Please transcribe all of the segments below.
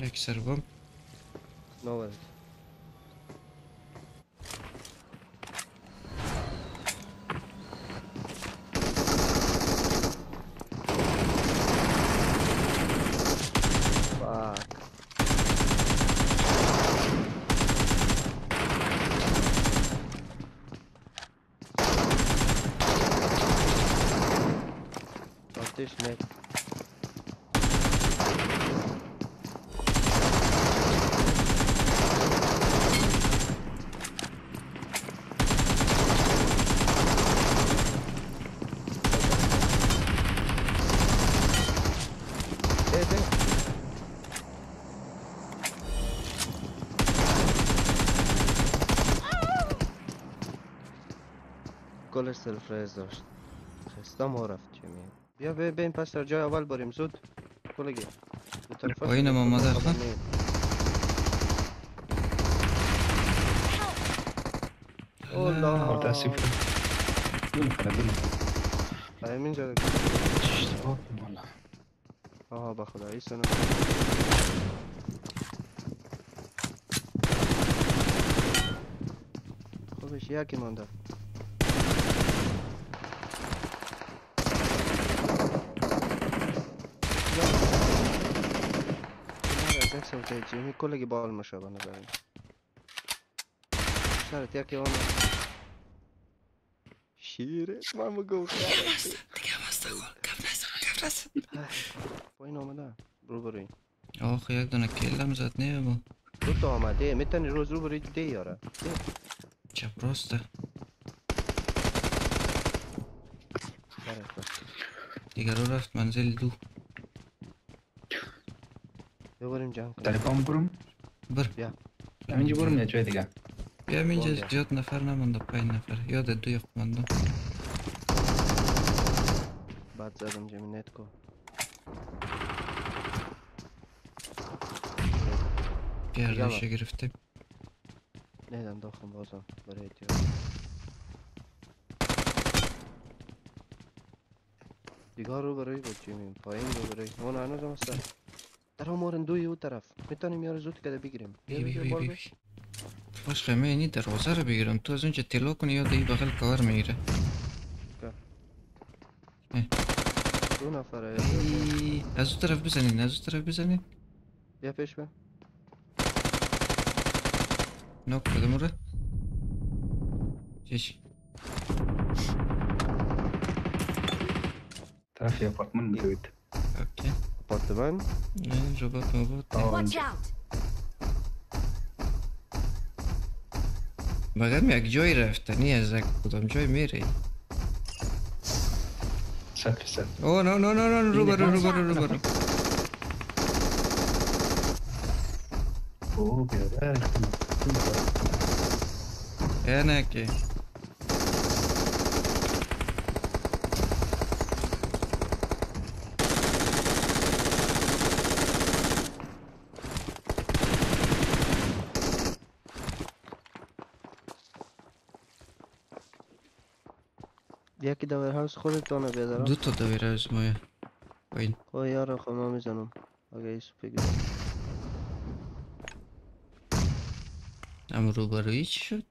Jak serwą? Moment. This next. کلش سلفریز داشت. خسته ما رفت چی می بیا بیا بین پس در جای اول بریم. زود. کلگی آمده خبر خب. نیم. اولا متاسف دو نفر دو نفر همین جا اشتباه والا آها به خدا. ایسا خودش یکی مانده جیمی کلگی بال مشه به نظرم شرط یکی آنه شیره؟ من بگو پایین آمده رو بروی آخه یک دونه کلم زد نه با دو تا آمده. می‌تونی روز رو بروی ده یاره. چپ راسته. دیگر رو رفت منزل دو. بریم جمع کنیم. تلفن برم بر. همینجا برم یا جای دیگه. بیا بیا. زیاد نفر نمانده پنج نفر. یاد دو یک مانده بعد زدم جمعی نت کو. بیا ریشه گرفتیم نیدم داخل بازم برای احتیاط دیگه رو برای بود جیمی پایین رو برای. اون هنوز هم هستن همارن دوی او طرف. می‌تونیم یار زود کده بگیریم. بی. باش خیمه اینی دروازه رو بگیرم. تو از اونجا تلا کنی یا ای بغل کار می‌گیره. دو نفره. ای، از اون طرف بزنین از اون طرف بزنین بیا پیش بیا. نوک کدوم رو؟ چیش طرف اپارتمان بدوید اوکی. آپارتمان نه ربات مبات آه Watch اونجا out! بگم یک جای رفتنی از یک کدام جای میری صد فیصد او نه نه نه نه رو برو رو برو رو برو اوه بیادر یا نه که یکی دور هاوس خودتانه بیادرم دو تا دویره از مایه. پایین خب یارو خب ما می‌زنم. اگه ایسو بگیرم اما رو بروی چی شد.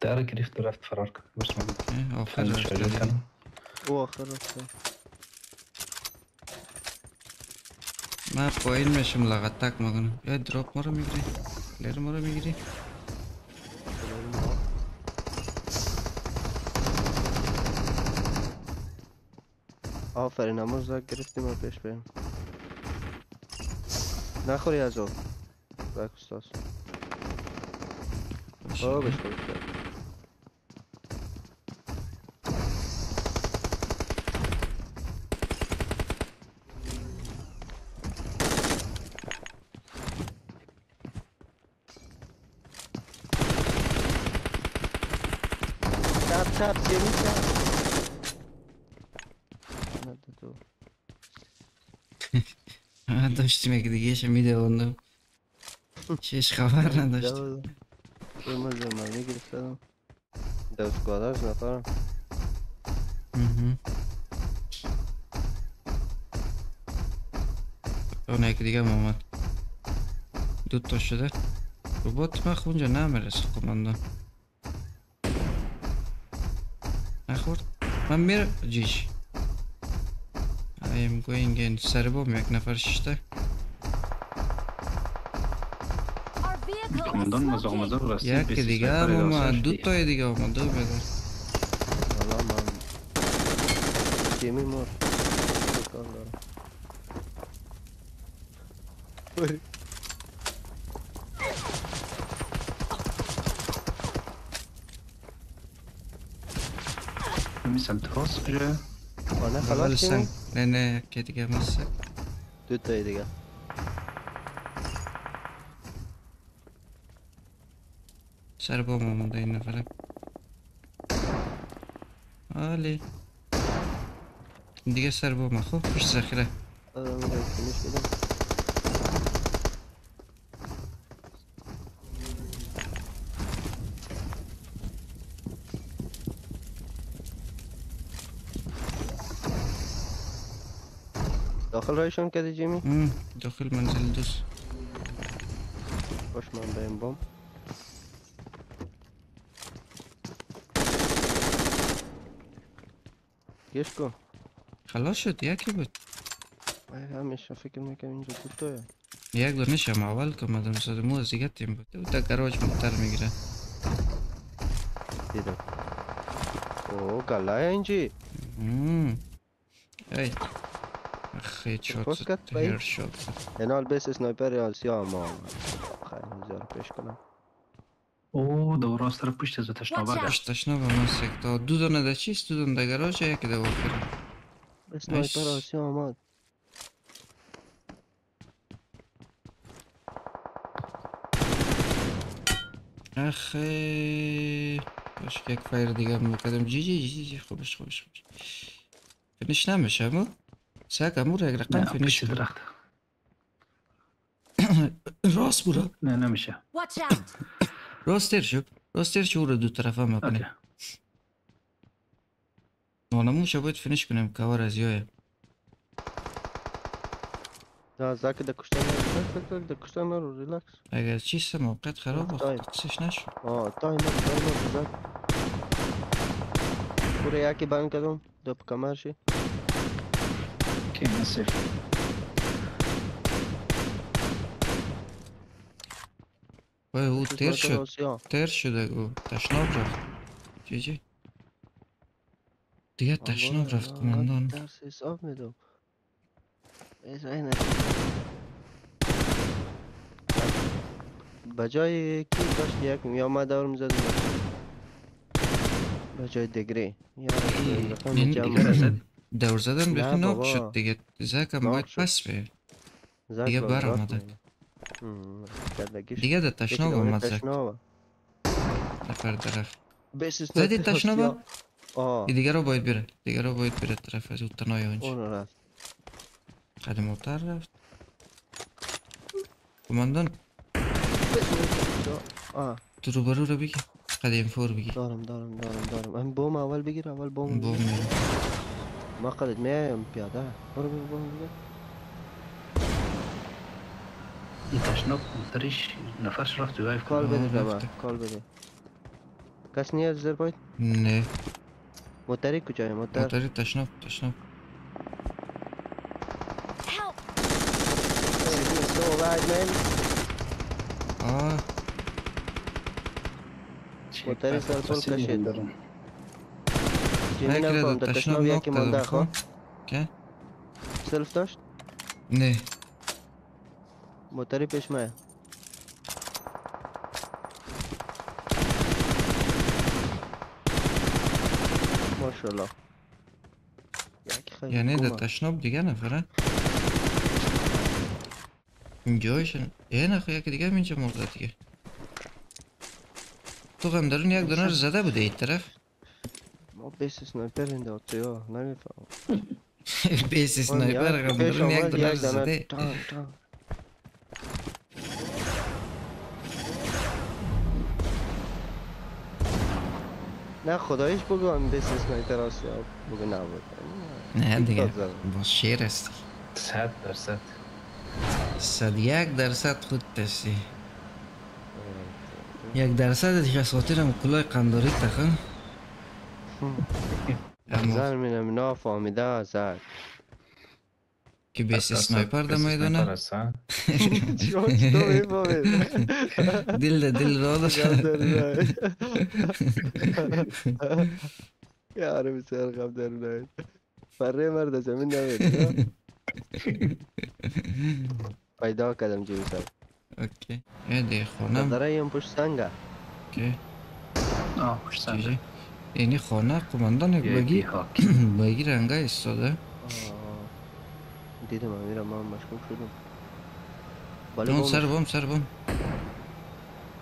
در گرفت و رفت فرار کرد. اه، آخر رفت او آخر رفته من پایین میشم لغتک می‌کنم یا دراپ ما رو می‌گیری. لیر ما رو می‌گیری. آفرین امروز زک گرفتیم و پیش بریم. نخوری از او زک استاز آبش خوش کرد چپ چپ جمی چپ لعنت تو من داشتیم یک دیگه شه میده اوندم چیش خبر نداشتیم. دو مزه مرمی گرفتم. دو سکوادرز نفرم. اون یکی دیگه اومد. دو تا شده. ربات من اونجا نمی‌رسه قماندان نخورد؟ من میرم. جیش. Am going in سر بام یک نفر ششته Our vehicle is کماندان مزاق smoking. مزاق راستی یکی بیست دیگه سفر هم اومد راستش دو دی. تای دیگه اومد دو بده حالا من جیمی مر کار دارم وای. همین سمت راست کجا آه نه اول خلاص سنگ جیمی نه نه یکی دیگه هم هست دو تای دیگه سر بام اومده این نفره آلی دیگه سر بام خب پشت ذخیره آره من باید فینیش بدم داخل رایشون کردی جیمی؟ داخل منزل دوست باش من به این بام. گش کن. خلاص شد یکی بود. همیشه فکر می‌کنم اینجا تو. توه یک دونش هم اول که مدام زد مو از دیگه تیم بود. او تا گراج متر می‌گیره. دیدم. اوه گلای اینجی. ای. بایی؟ هیر شد. اینال بیس سنایپر آسیا ما خیلی زیاد پیش کنم. او دو راست طرف پشت از آتش Watch نابرد out. پشتش نو به من سکتا. دو دونه ده چیست؟ دو دونه ده گراج یکی ده آخر سنایپر. آسیا آمد اخی باش که یک فایر دیگه هم می‌کردم جی جی جی جی خوبش خوبش خوبش فینش نمیشه مو رقم نه فینش پشت کن. درخت راست برو نه نمیشه Watch out. راست تیر شو راست تیر شو رو دو طرفه اوکی مکنه نانموشه باید فینش کنیم کار از یایه نه زاک ده کشتن رو ده کشتن رو ریلکس اگر چیست موقعیت خراب تایم. وقت قصش نشو آه تایمر تایمر زاک پوره یکی بند کردم دو پا کمر شی گو تشناب رفت. جی جی. دیگه تشناب آقا، رفت آه، کماندان. درس حساب میدم. ایز اینه بجای کی داشت یک یا ما دور می‌زد بجای دگری. یا این جمع. دور زدن بخی ناب. شد دیگه زکم باید. پس به زد دیگه بر آمده. دیگه یکی تشناب اومد زک. نفر درخت زدی سنایپر تشنابه آسیا. آه ای دیگه رو باید بره دیگه رو باید بره طرف از اون رفت قدم اوتر رفت کماندان تو رو برو رو بگی قدیم فور بگی دارم دارم دارم دارم هم بوم اول بگیر اول بوم بوم بگیر. میره ما قدت میایم پیاده برو برو برو برو این تشناب مفترش نفرش رفت وایف کال آه، بده به من رفته. کال بده کس نیست زیر باید نه موتری کجای موتر موتری تشناب تشناب Help. so bad man آه موتری سر پل در تشناب تشناب ناب یکی مانده کردم خواه خب که سلف داشت نه موتری پیش مایه ماشاءالله یکی خیلی یعنی در گمه. تشناب دیگه نفره اینجایش یه نخو یکی دیگه هم اینجا مرده دیگه تو هم درون یک دونه رو زده بوده این طرف ما بیس سنایپر این داتی ها نمیفهم بیس سنایپر هم درون یک دونه رو زده تان تان نه خدایش بگو هم بیس سنایپر آسیا بگو نبود نه دیگه. با شیر است صد درصد صد یک درصد خود تسی یک درصد دیگه خاطرم کلاه قنداری تخم زن منم نافهمیده زد که بیس سنایپر در میدانه چون تو می‌فهمید دل ده دل را داشت یارو بسیار خب در ناید فره مرد زمین نمید پیدا کردم جوی سر اوکی ای دی خانم داره ایم پشت سنگه اوکی آه خوش چیزی اینی خانه قماندان یک بگی بگی رنگه ایستاده آه. دیدم امیرم من مشکوک شدم بالا بام سر بام سر بام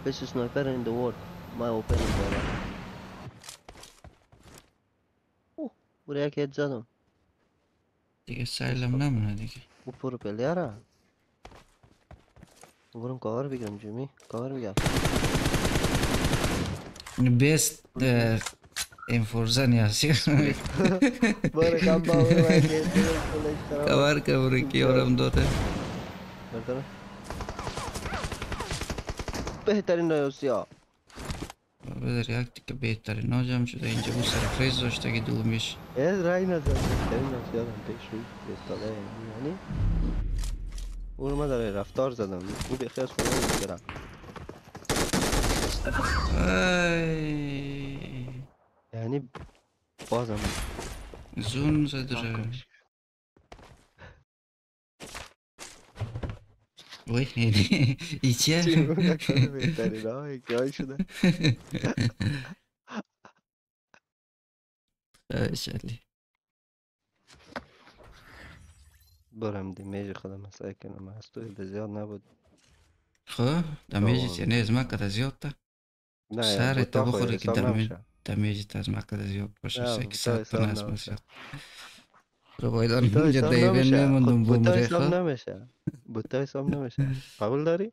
best sniper in the world. My opening بالا اوه برای یک هد زدم دیگه سایلم نمونه دیگه او پر پلیاره برم کاور بگیرم جیمی کاور بگیر بیست انفورزن یاسی برو کم با برو کور کور کی آرام داره برداره بهترین رایوسیا بذار یک دیگه بهتره ناجم شده. اینجا بود سر فریز داشته که دومیش Ez رای نزد. بهترین رایوسیا دم پیش روی بستاله یعنی اون ما داره رفتار زدم. او بخیر از خونه می‌گیرم. ای. یعنی بازم زون زدره وای ای چیه بهترین ها اکرای شده. شلی برم دیمیج خودم مسایی کنم. از توی به زیاد نبود. خب دمیجی آه. یعنی از مکت زیاد تا. نه سر تا بخوره که حساب دمیج نمیشه. دمیجی تا از مکت زیاد سه بوتا که ست حساب پنست نمیشه. مسیاد رو بایدان بوتا اینجا حساب دیوین نمیشه. میموندم خود بوتا بومره